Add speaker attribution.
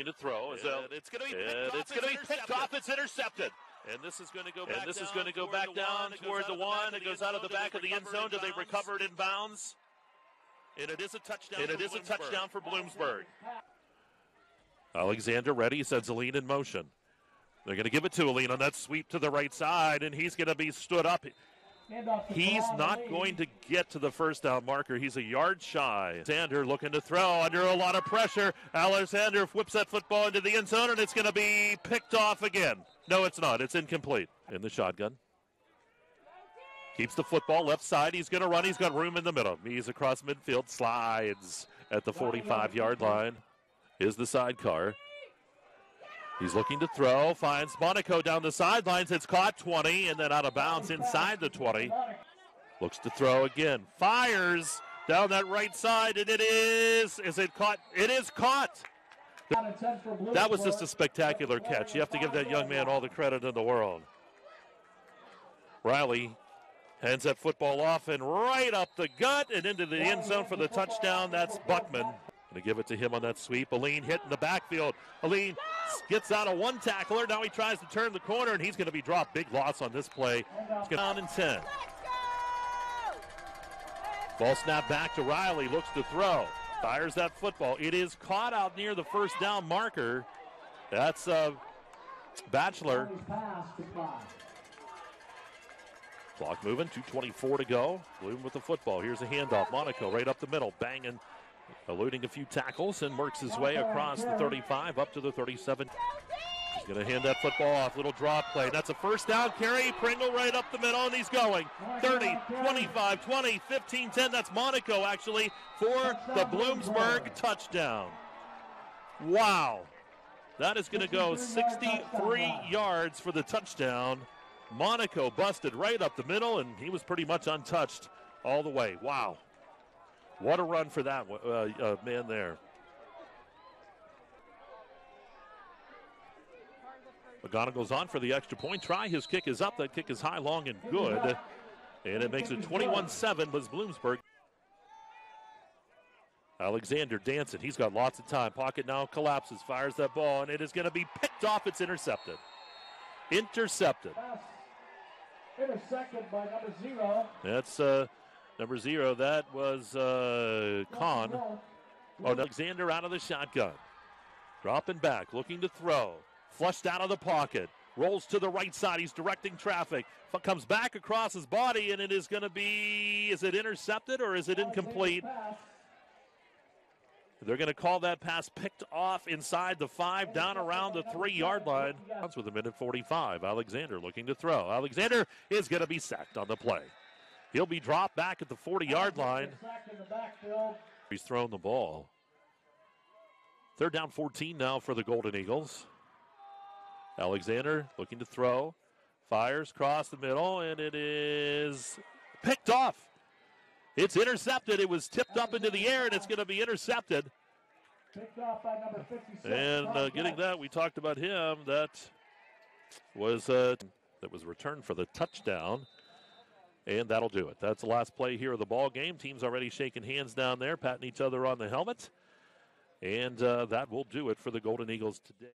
Speaker 1: looking to throw.
Speaker 2: And it's going to be picked off.
Speaker 1: it's going to be picked
Speaker 2: intercepted.
Speaker 1: off. It's intercepted.
Speaker 2: And this is going to go back
Speaker 1: And this is
Speaker 2: down
Speaker 1: going to go back
Speaker 2: the
Speaker 1: down
Speaker 2: one. It goes
Speaker 1: toward
Speaker 2: out
Speaker 1: the
Speaker 2: of
Speaker 1: one. It
Speaker 2: the
Speaker 1: goes out of the back of the end zone. Do they recover it in bounds?
Speaker 2: And it is a touchdown.
Speaker 1: And it is a touchdown for Bloomsburg. Alexander ready, sends Aline in motion. They're going to give it to Aline on that sweep to the right side, and he's going to be stood up. He's not going to get to the first down marker. He's a yard shy. Alexander looking to throw under a lot of pressure. Alexander whips that football into the end zone, and it's going to be picked off again. No, it's not. It's incomplete. In the shotgun. Keeps the football left side. He's going to run. He's got room in the middle. He's across midfield, slides at the 45 yard line. Is the sidecar. He's looking to throw, finds Monaco down the sidelines. It's caught 20 and then out of bounds inside the 20. Looks to throw again. Fires down that right side, and it is. Is it caught? It is caught. That was just a spectacular catch. You have to give that young man all the credit in the world. Riley hands that football off and right up the gut and into the end zone for the touchdown. That's Buckman. Going to give it to him on that sweep. Aline hit in the backfield. Aline gets out of one tackler. Now he tries to turn the corner, and he's going to be dropped. Big loss on this play. It's down in 10. Ball snap back to Riley. Looks to throw. Fires that football. It is caught out near the first down marker. That's uh, Bachelor. Clock moving. 2.24 to go. Bloom with the football. Here's a handoff. Monaco right up the middle. Banging eluding a few tackles and works his way across the 35 up to the 37. He's going to hand that football off. Little drop play. That's a first down carry. Pringle right up the middle, and he's going 30, 25, 20, 15, 10. That's Monaco actually for the Bloomsburg touchdown. Wow. That is going to go 63 yards for the touchdown. Monaco busted right up the middle, and he was pretty much untouched all the way. Wow. What a run for that uh, uh, man there. Magana goes on for the extra point try. His kick is up. That kick is high, long, and good. And it makes it 21 7 was Bloomsburg. Alexander dancing. He's got lots of time. Pocket now collapses, fires that ball, and it is going to be picked off. It's intercepted. Intercepted.
Speaker 3: Intercepted by number zero.
Speaker 1: That's uh, Number zero, that was uh, Kahn. Oh, Alexander out of the shotgun. Dropping back, looking to throw. Flushed out of the pocket. Rolls to the right side. He's directing traffic. F- comes back across his body, and it is going to be is it intercepted or is it incomplete? They're going to call that pass picked off inside the five, down around the three yard line. That's with a minute 45. Alexander looking to throw. Alexander is going to be sacked on the play. He'll be dropped back at the 40 yard line. He's thrown the ball. Third down 14 now for the Golden Eagles. Alexander looking to throw. Fires across the middle, and it is picked off. It's intercepted. It was tipped up into the air, and it's going to be intercepted. Picked off by number 56. And uh, getting that, we talked about him. That was uh, that was returned for the touchdown. And that'll do it. That's the last play here of the ball game. Teams already shaking hands down there, patting each other on the helmet. And uh, that will do it for the Golden Eagles today.